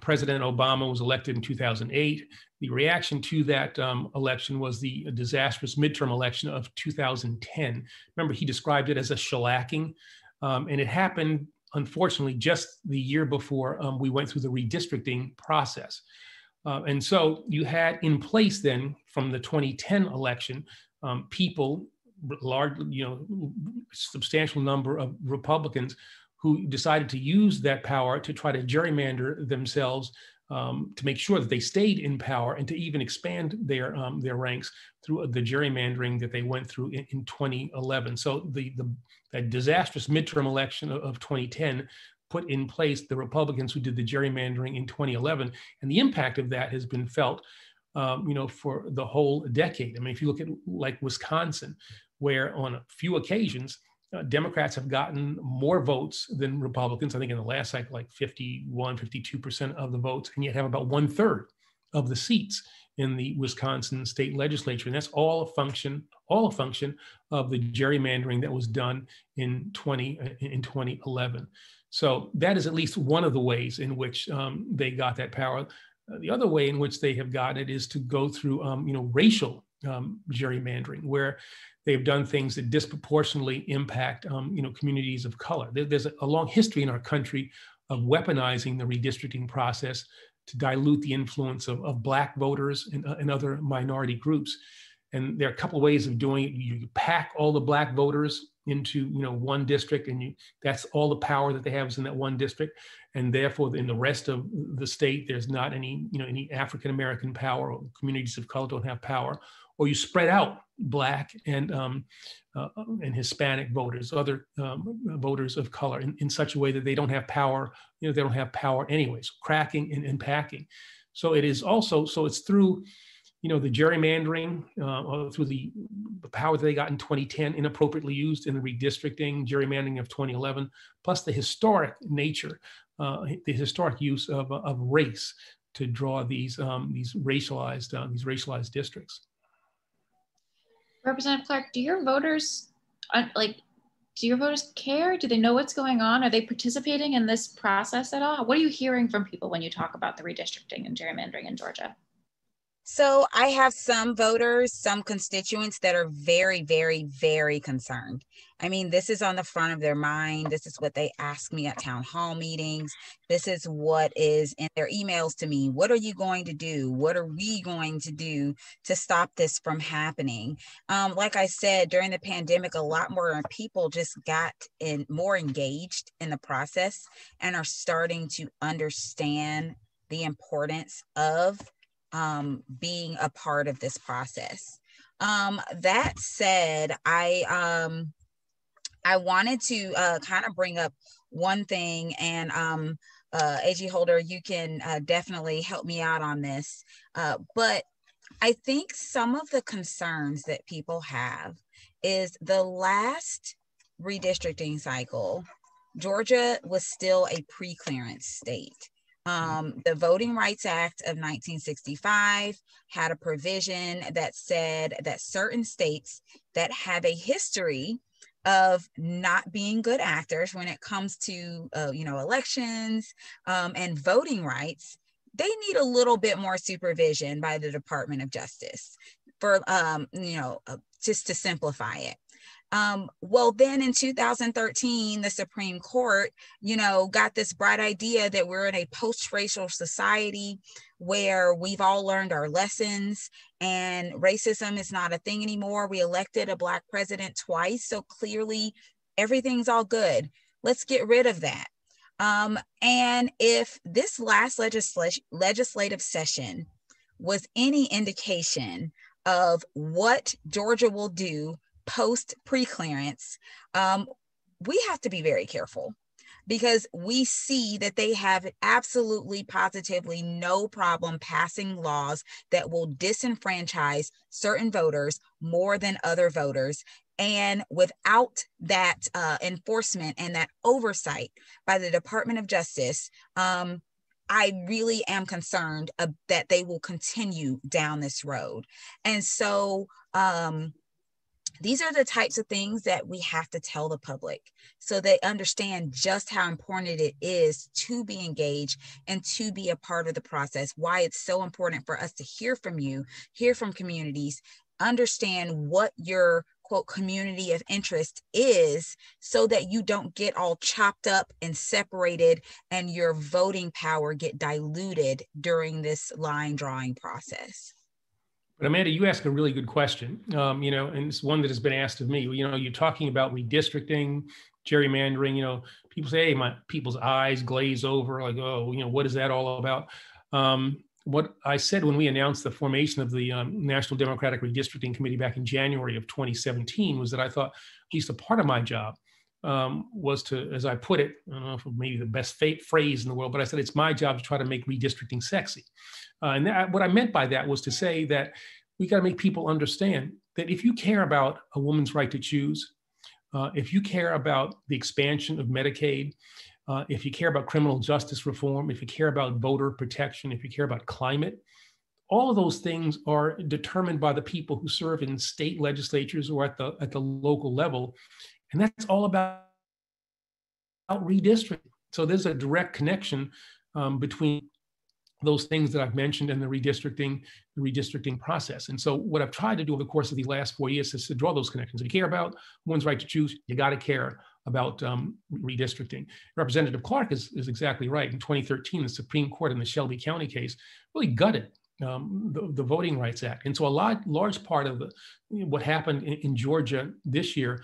President Obama was elected in 2008, the reaction to that um, election was the disastrous midterm election of 2010. Remember, he described it as a shellacking, um, and it happened, unfortunately, just the year before um, we went through the redistricting process. Uh, and so you had in place then from the 2010 election, um, people, large, you know, substantial number of Republicans who decided to use that power to try to gerrymander themselves um, to make sure that they stayed in power and to even expand their um, their ranks through the gerrymandering that they went through in, in 2011. So the the that disastrous midterm election of, of 2010 put in place the Republicans who did the gerrymandering in 2011, and the impact of that has been felt, um, you know, for the whole decade. I mean, if you look at like Wisconsin, where on a few occasions uh, Democrats have gotten more votes than Republicans. I think in the last cycle, like 51, 52% of the votes, and yet have about one third of the seats in the Wisconsin state legislature. And that's all a function, all a function of the gerrymandering that was done in 20 in 2011. So that is at least one of the ways in which um, they got that power. Uh, the other way in which they have gotten it is to go through, um, you know, racial um, gerrymandering, where they've done things that disproportionately impact um, you know communities of color. There, there's a, long history in our country of weaponizing the redistricting process to dilute the influence of, of black voters and, uh, and other minority groups. And there are a couple of ways of doing it. You pack all the black voters into you know one district, and you, that's all the power that they have is in that one district. And therefore, in the rest of the state, there's not any you know any African American power or communities of color don't have power or you spread out black and um, uh, and Hispanic voters, other um, voters of color, in, in such a way that they don't have power. You know, they don't have power anyways. Cracking and, and packing. So it is also so it's through you know, the gerrymandering uh, through the, the, power that they got in 2010, inappropriately used in the redistricting, gerrymandering of 2011, plus the historic nature, uh, the historic use of, of race to draw these um, these racialized uh, these racialized districts. Representative Clark, do your voters uh, like? Do your voters care? Do they know what's going on? Are they participating in this process at all? What are you hearing from people when you talk about the redistricting and gerrymandering in Georgia? So I have some voters, some constituents that are very, very, very concerned. I mean, this is on the front of their mind. This is what they ask me at town hall meetings. This is what is in their emails to me. What are you going to do? What are we going to do to stop this from happening? Um, like I said, during the pandemic, a lot more people just got in more engaged in the process and are starting to understand the importance of um, being a part of this process. Um, that said, I um, I wanted to uh, kind of bring up one thing, and um, uh, AG Holder, you can uh, definitely help me out on this. Uh, but I think some of the concerns that people have is the last redistricting cycle, Georgia was still a pre clearance state. Um, the Voting Rights Act of 1965 had a provision that said that certain states that have a history of not being good actors when it comes to uh, you know elections um, and voting rights they need a little bit more supervision by the department of justice for um, you know uh, just to simplify it um, well, then in 2013, the Supreme Court, you know, got this bright idea that we're in a post-racial society where we've all learned our lessons and racism is not a thing anymore. We elected a black president twice, so clearly everything's all good. Let's get rid of that. Um, and if this last legisl- legislative session was any indication of what Georgia will do post pre-clearance, um, we have to be very careful because we see that they have absolutely positively no problem passing laws that will disenfranchise certain voters more than other voters. And without that uh, enforcement and that oversight by the department of justice um, i really am concerned uh, that they will continue down this road. And so um, these are the types of things that we have to tell the public so they understand just how important it is to be engaged and to be a part of the process, why it's so important for us to hear from you, hear from communities, understand what your quote community of interest is so that you don't get all chopped up and separated and your voting power get diluted during this line drawing process. But Amanda, you ask a really good question, um, you know, and it's one that has been asked of me. You know, you're talking about redistricting, gerrymandering. You know, people say, "Hey, my people's eyes glaze over," like, "Oh, you know, what is that all about?" Um, what I said when we announced the formation of the um, National Democratic Redistricting Committee back in January of 2017 was that I thought at least a part of my job um, was to, as I put it, I don't know if maybe the best phrase in the world, but I said it's my job to try to make redistricting sexy. Uh, and that, what I meant by that was to say that we got to make people understand that if you care about a woman's right to choose, uh, if you care about the expansion of Medicaid, uh, if you care about criminal justice reform, if you care about voter protection, if you care about climate, all of those things are determined by the people who serve in state legislatures or at the at the local level, and that's all about, redistricting. So there's a direct connection um, between those things that I've mentioned and the redistricting, the redistricting process. And so what I've tried to do over the course of the last four years is to draw those connections. If you care about one's right to choose, you got to care about um, redistricting. Representative Clark is, is exactly right. In 2013, the Supreme Court in the Shelby County case really gutted um, the, the, Voting Rights Act. And so a lot, large part of the, what happened in, in Georgia this year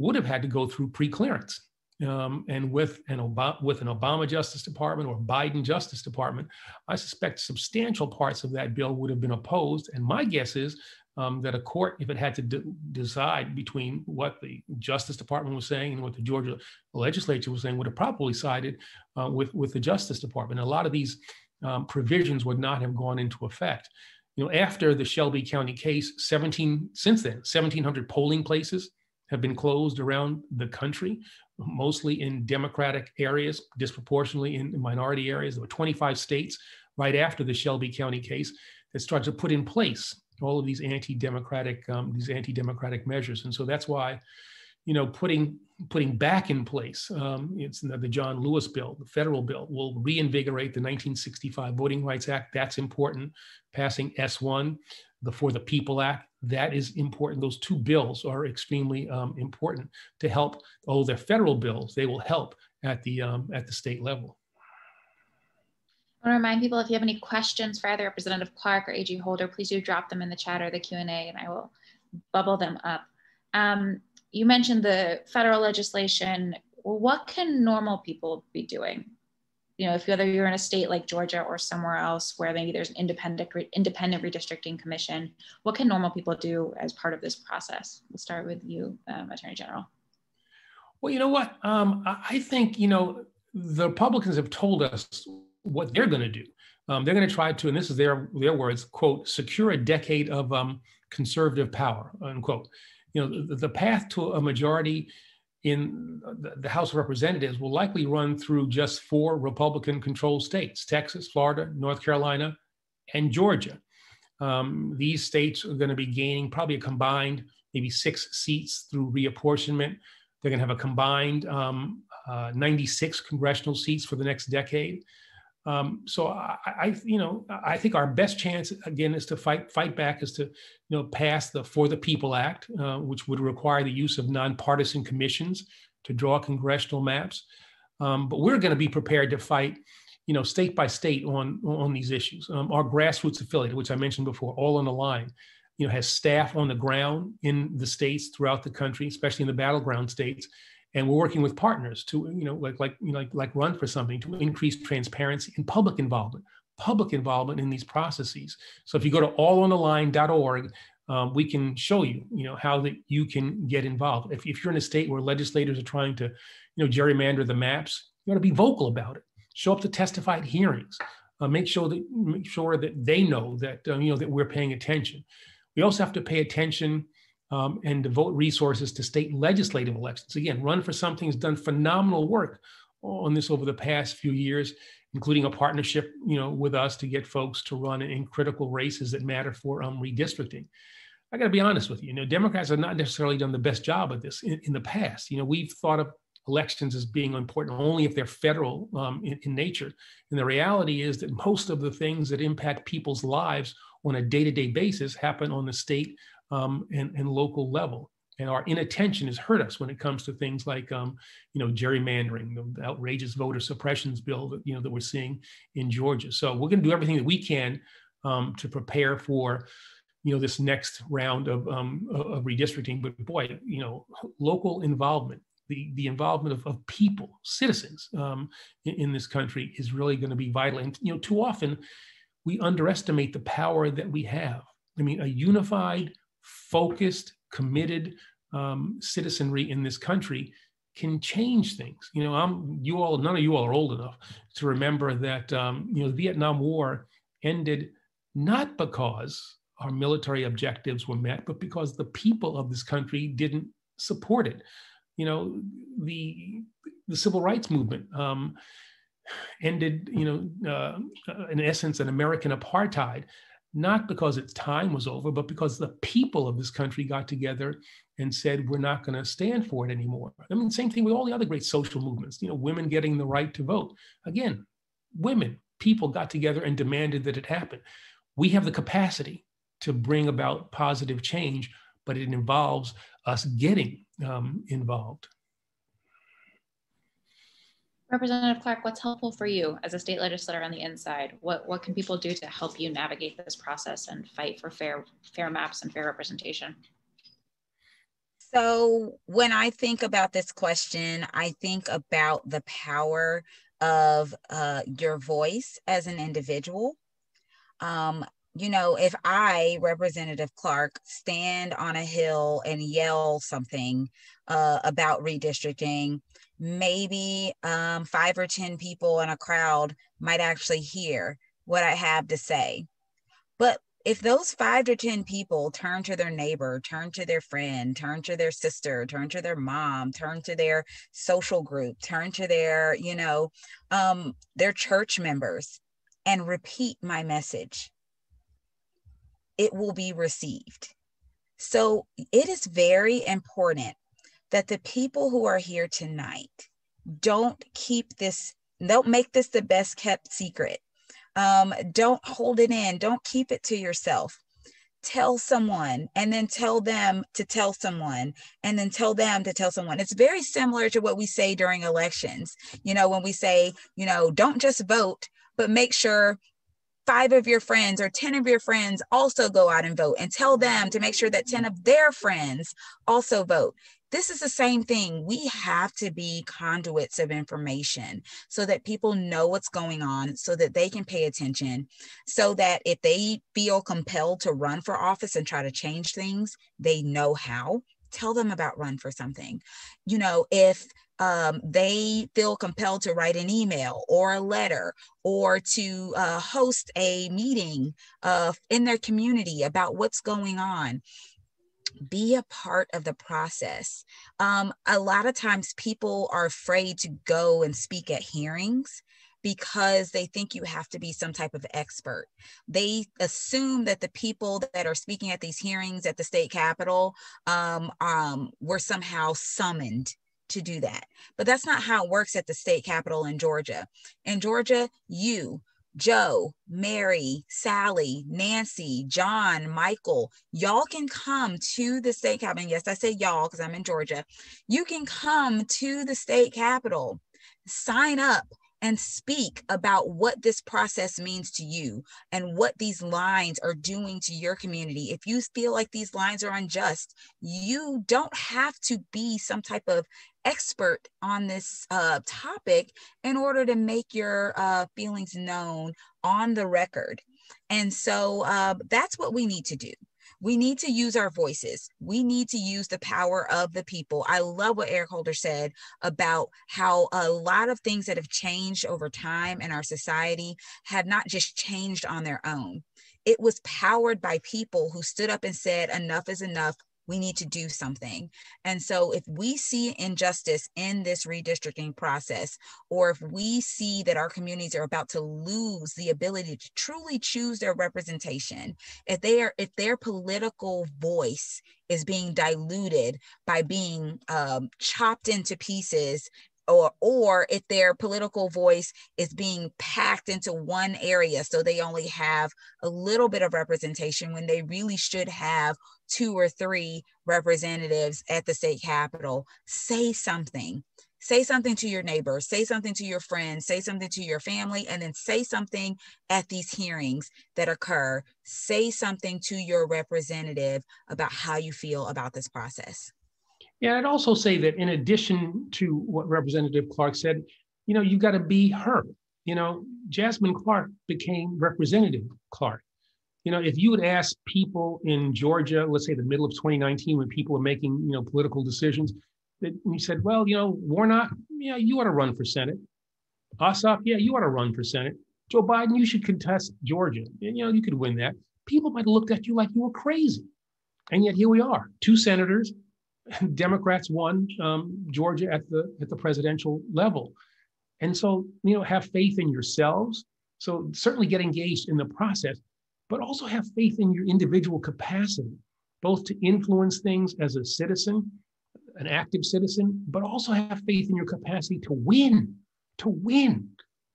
would have had to go through pre-clearance um, and with an, Obama, with an Obama Justice Department or Biden Justice Department, I suspect substantial parts of that bill would have been opposed. And my guess is um, that a court, if it had to de- decide between what the Justice Department was saying and what the Georgia legislature was saying, would have probably sided uh, with, with the Justice Department. a lot of these um, provisions would not have gone into effect. You know, after the Shelby County case, 17, since then, 1,700 polling places have been closed around the country, mostly in Democratic areas, disproportionately in minority areas. There were 25 states right after the Shelby County case that started to put in place all of these anti-democratic um, these anti-democratic measures, and so that's why, you know, putting putting back in place um, it's the John Lewis bill, the federal bill, will reinvigorate the 1965 Voting Rights Act. That's important. Passing S1, the For the People Act, that is important. Those two bills are extremely um, important to help. Oh, they're federal bills. They will help at the um, at the state level. I want to remind people if you have any questions for either Representative Clark or AG Holder, please do drop them in the chat or the Q&A and I will bubble them up. Um, you mentioned the federal legislation. What can normal people be doing? You know, if whether you're in a state like Georgia or somewhere else where maybe there's an independent independent redistricting commission, what can normal people do as part of this process? We'll start with you, um, Attorney General. Well, you know what? Um, I think you know the Republicans have told us what they're going to do. Um, they're going to try to, and this is their their words, quote, secure a decade of um, conservative power, unquote. You know, the, the, path to a majority in the, House of Representatives will likely run through just four Republican-controlled states: Texas, Florida, North Carolina, and Georgia. Um, these states are going to be gaining probably a combined maybe six seats through reapportionment. They're going to have a combined um, uh, 96 congressional seats for the next decade. Um, so I, I, you know, I think our best chance again is to fight fight back is to, you know, pass the For the People Act, uh, which would require the use of nonpartisan commissions to draw congressional maps. Um, but we're going to be prepared to fight, you know, state by state on on these issues. Um, our grassroots affiliate, which I mentioned before, all on the line, you know, has staff on the ground in the states throughout the country, especially in the battleground states, and we're working with partners to you know like like you know, like like run for something to increase transparency and public involvement public involvement in these processes. So if you go to allontheline.org um, we can show you you know how that you can get involved. If, if you're in a state where legislators are trying to you know gerrymander the maps you got to be vocal about it. Show up to testified hearings. Uh, make sure that make sure that they know that uh, you know that we're paying attention. We also have to pay attention um, and devote resources to state legislative elections. Again, Run for Something has done phenomenal work on this over the past few years, including a partnership, you know, with us to get folks to run in critical races that matter for um, redistricting. I got to be honest with you. You know, Democrats have not necessarily done the best job of this in, in the past. You know, we've thought of elections as being important only if they're federal um, in, in nature. And the reality is that most of the things that impact people's lives on a day-to-day basis happen on the state um, and, and local level. And our inattention has hurt us when it comes to things like, um, you know, gerrymandering, the outrageous voter suppressions bill that you know that we're seeing in Georgia. So we're going to do everything that we can um, to prepare for, you know, this next round of, um, of redistricting. But boy, you know, local involvement, the, the involvement of, of people, citizens um, in, in, this country is really going to be vital. And you know, too often we underestimate the power that we have. I mean, a unified focused, committed um, citizenry in this country can change things. You know, I'm you all, none of you all are old enough to remember that um, you know the Vietnam War ended not because our military objectives were met, but because the people of this country didn't support it. You know, the the civil rights movement um, ended. You know, uh, in essence, an American apartheid not because its time was over, but because the people of this country got together and said, we're not going to stand for it anymore. I mean, same thing with all the other great social movements, you know, women getting the right to vote. Again, women, people got together and demanded that it happen. We have the capacity to bring about positive change, but it involves us getting um, involved. Representative Clark, what's helpful for you as a state legislator on the inside? What, what can people do to help you navigate this process and fight for fair, fair maps and fair representation? So when I think about this question, I think about the power of uh, your voice as an individual. Um, you know, if I, Representative Clark, stand on a hill and yell something uh, about redistricting, maybe um, five or 10 people in a crowd might actually hear what I have to say. But if those five to 10 people turn to their neighbor, turn to their friend, turn to their sister, turn to their mom, turn to their social group, turn to their, you know, um, their church members and repeat my message, it will be received. So it is very important that the people who are here tonight don't keep this, don't make this the best kept secret. Um, don't hold it in, don't keep it to yourself. Tell someone and then tell them to tell someone and then tell them to tell someone. It's very similar to what we say during elections. You know, when we say, you know, don't just vote, but make sure five of your friends or 10 of your friends also go out and vote and tell them to make sure that 10 of their friends also vote. This is the same thing. We have to be conduits of information so that people know what's going on, so that they can pay attention, so that if they feel compelled to run for office and try to change things, they know how. Tell them about run for something. You know, if um, they feel compelled to write an email or a letter or to uh, host a meeting uh, in their community about what's going on be a part of the process. Um, a lot of times people are afraid to go and speak at hearings because they think you have to be some type of expert. They assume that the people that are speaking at these hearings at the state capitol um, um, were somehow summoned to do that. But that's not how it works at the state capitol in Georgia. In Georgia, you, Joe, Mary, Sally, Nancy, John, Michael, y'all can come to the state capitol. Yes, I say y'all because I'm in Georgia. You can come to the state capitol, sign up and speak about what this process means to you and what these lines are doing to your community. If you feel like these lines are unjust, you don't have to be some type of expert on this uh, topic in order to make your uh, feelings known on the record. And so uh, that's what we need to do. We need to use our voices. We need to use the power of the people. I love what Eric Holder said about how a lot of things that have changed over time in our society have not just changed on their own. It was powered by people who stood up and said, enough is enough we need to do something. And so if we see injustice in this redistricting process, or if we see that our communities are about to lose the ability to truly choose their representation, if they are if their political voice is being diluted by being um, chopped into pieces or or if their political voice is being packed into one area so they only have a little bit of representation when they really should have two or three representatives at the state capitol. Say something. Say something to your neighbor. Say something to your friends. Say something to your family. And then say something at these hearings that occur. Say something to your representative about how you feel about this process. Yeah, I'd also say that in addition to what Representative Clark said, you know, you got to be her. You know, Jasmine Clark became Representative Clark. You know, if you would ask people in Georgia, let's say the middle of 2019, when people were making, you know, political decisions, that you said, well, you know, Warnock, yeah, you ought to run for Senate. Ossoff, yeah, you ought to run for Senate. Joe Biden, you should contest Georgia. And, you know, you could win that. People might have looked at you like you were crazy. And yet here we are, two senators, Democrats won um, Georgia at the at the presidential level, and so you know have faith in yourselves. So certainly get engaged in the process, but also have faith in your individual capacity, both to influence things as a citizen, an active citizen, but also have faith in your capacity to win, to win.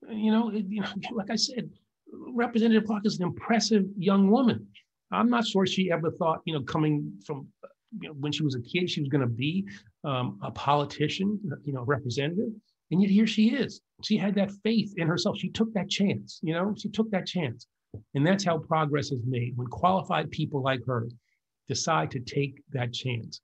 You know, you know like I said, Representative Clark is an impressive young woman. I'm not sure she ever thought, you know, coming from you know, when she was a kid, she was going to be um, a politician, you know, representative. And yet here she is. She had that faith in herself. She took that chance, you know, she took that chance. And that's how progress is made when qualified people like her decide to take that chance.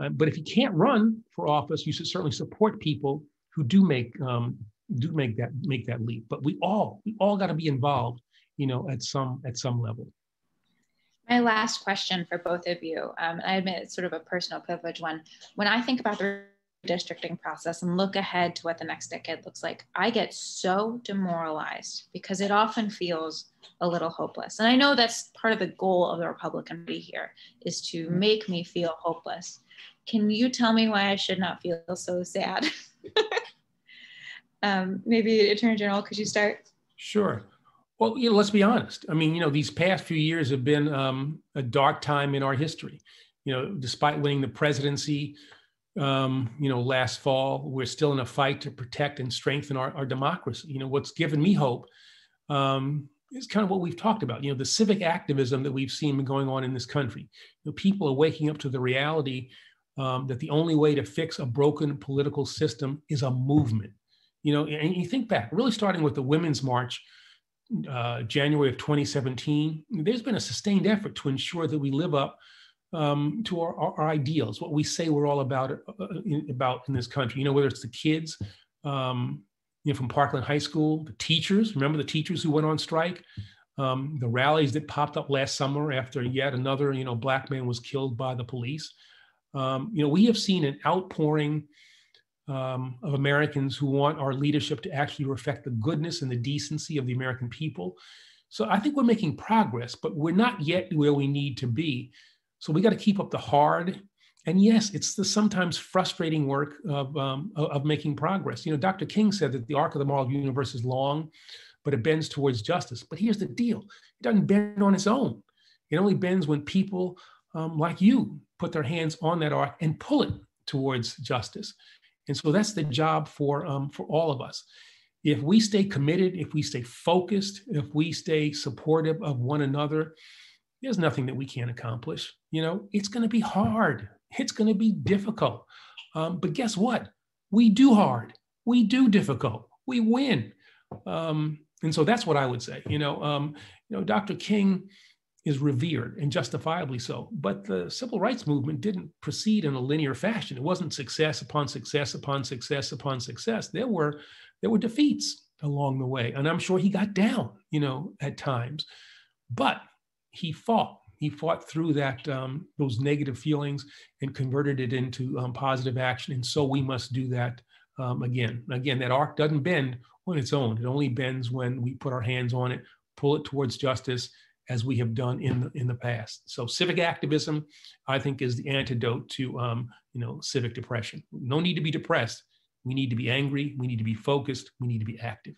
Uh, but if you can't run for office, you should certainly support people who do make um, do make that make that leap. But we all we all got to be involved, you know, at some at some level. My last question for both of you, um, I admit it's sort of a personal privilege one. When I think about the redistricting process and look ahead to what the next decade looks like, I get so demoralized because it often feels a little hopeless. And I know that's part of the goal of the Republican Party here is to mm-hmm. make me feel hopeless. Can you tell me why I should not feel so sad? um, maybe Attorney General, could you start? Sure. Well, you know, let's be honest. I mean, you know, these past few years have been um, a dark time in our history. You know, despite winning the presidency, um, you know, last fall, we're still in a fight to protect and strengthen our, our democracy. You know, what's given me hope um, is kind of what we've talked about. You know, the civic activism that we've seen going on in this country. You know, people are waking up to the reality um, that the only way to fix a broken political system is a movement. You know, and you think back, really starting with the Women's March, uh, January of 2017, there's been a sustained effort to ensure that we live up um, to our, our, ideals, what we say we're all about uh, in, about in this country. You know, whether it's the kids, um, you know, from Parkland High School, the teachers. Remember the teachers who went on strike, um, the rallies that popped up last summer after yet another, you know, black man was killed by the police. Um, you know, we have seen an outpouring um, of Americans who want our leadership to actually reflect the goodness and the decency of the American people. So I think we're making progress, but we're not yet where we need to be. So we got to keep up the hard and yes, it's the sometimes frustrating work of, um, of making progress. You know, Dr. King said that the arc of the moral universe is long, but it bends towards justice. But here's the deal: it doesn't bend on its own. It only bends when people um, like you put their hands on that arc and pull it towards justice. And so that's the job for um, for all of us. If we stay committed, if we stay focused, if we stay supportive of one another, there's nothing that we can't accomplish. You know, it's going to be hard. It's going to be difficult. Um, but guess what? We do hard. We do difficult. We win. Um, and so that's what I would say. You know, um, you know, Dr. King is revered and justifiably so. But the civil rights movement didn't proceed in a linear fashion. It wasn't success upon success upon success upon success. There were there were defeats along the way, and I'm sure he got down, you know, at times. But he fought. He fought through that um, those negative feelings and converted it into um, positive action. And so we must do that um, again. Again, that arc doesn't bend on its own. It only bends when we put our hands on it, pull it towards justice, as we have done in the, in the past. So civic activism, I think, is the antidote to um, you know civic depression. No need to be depressed. We need to be angry. We need to be focused. We need to be active.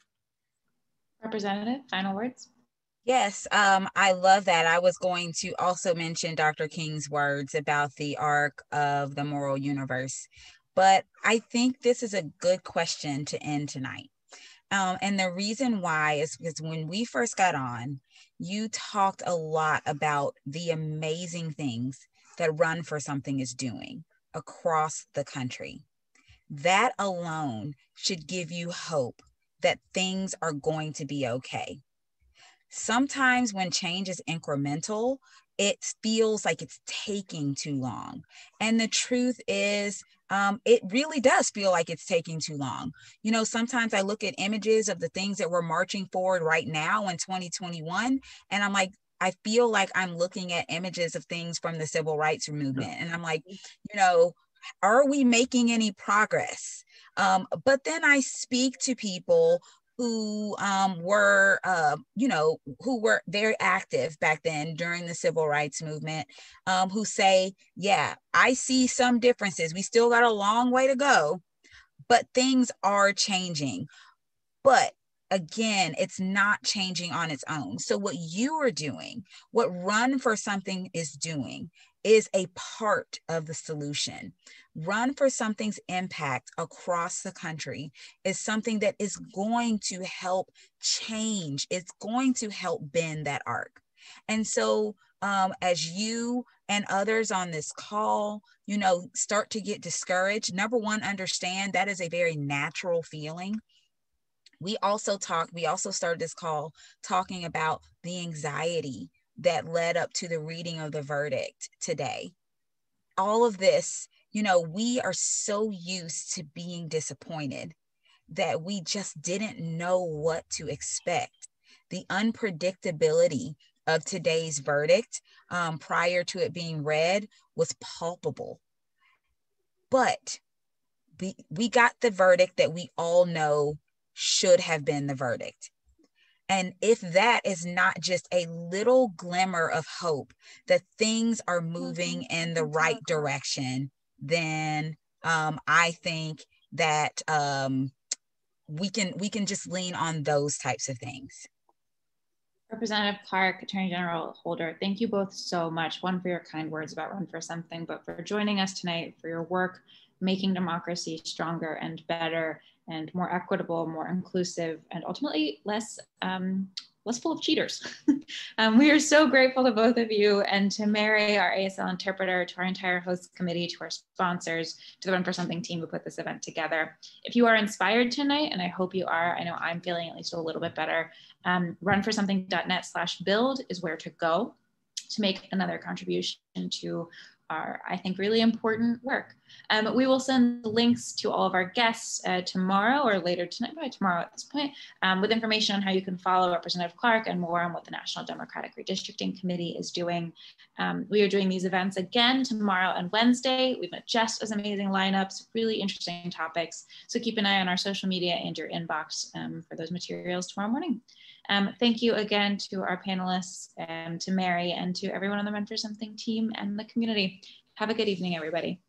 Representative, final words. Yes, um, I love that. I was going to also mention Dr. King's words about the arc of the moral universe, but I think this is a good question to end tonight. Um, and the reason why is because when we first got on, you talked a lot about the amazing things that Run for Something is doing across the country. That alone should give you hope that things are going to be okay sometimes when change is incremental, it feels like it's taking too long. And the truth is, um, it really does feel like it's taking too long. You know, sometimes I look at images of the things that we're marching forward right now in 2021, and I'm like, I feel like I'm looking at images of things from the civil rights movement. And I'm like, you know, are we making any progress? Um, but then I speak to people who um, were, uh, you know, who were very active back then during the civil rights movement, um, who say, yeah, I see some differences. We still got a long way to go, but things are changing. But again, it's not changing on its own. So, what you are doing, what Run for Something is doing, is a part of the solution. Run for Something's impact across the country is something that is going to help change, it's going to help bend that arc. And so, um, as you and others on this call, you know, start to get discouraged, number one, understand that is a very natural feeling. We also talked, we also started this call talking about the anxiety that led up to the reading of the verdict today. All of this, you know, we are so used to being disappointed that we just didn't know what to expect. The unpredictability of today's verdict um, prior to it being read was palpable. But we, we got the verdict that we all know should have been the verdict. And if that is not just a little glimmer of hope that things are moving in the right direction, then um, I think that um, we can we can just lean on those types of things. Representative Clark, Attorney General Holder, thank you both so much. One, for your kind words about Run for Something, but for joining us tonight, for your work making democracy stronger and better and more equitable, more inclusive, and ultimately less um, less full of cheaters. um, we are so grateful to both of you and to Mary, our ASL interpreter, to our entire host committee, to our sponsors, to the Run for Something team who put this event together. If you are inspired tonight, and I hope you are, I know I'm feeling at least a little bit better, um, runforsomething.net slash build is where to go to make another contribution to our, I think, really important work. Um, we will send links to all of our guests uh, tomorrow or later tonight, probably tomorrow at this point, um, with information on how you can follow Representative Clark and more on what the National Democratic Redistricting Committee is doing. Um, we are doing these events again tomorrow and Wednesday. We've got just as amazing lineups, really interesting topics. So keep an eye on our social media and your inbox um, for those materials tomorrow morning. Um, thank you again to our panelists, and to Mary, and to everyone on the Run for Something team and the community. Have a good evening, everybody.